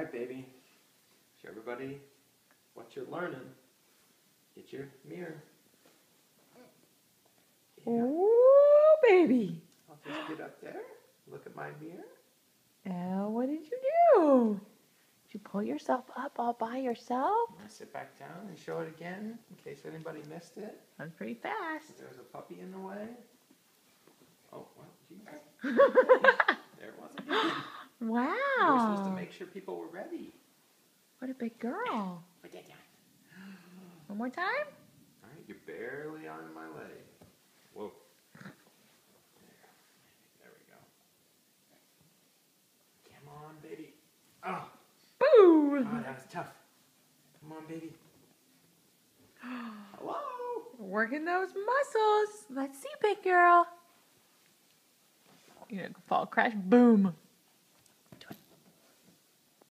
right, baby. Show everybody what you're learning. Get your mirror. Yeah. Ooh, baby. I'll just get up there. Look at my mirror. Oh, what did you do? Did you pull yourself up all by yourself? I'm gonna sit back down and show it again in case anybody missed it. That's pretty fast. There's a puppy in the way. Oh, well, geez. there it was again. We were supposed to make sure people were ready. What a big girl. Put that down. One more time? All right, you're barely on my leg. Whoa. There. There we go. Come on, baby. Oh, Boo! oh, that was tough. Come on, baby. Hello. Working those muscles. Let's see, big girl. You're gonna fall, crash, boom.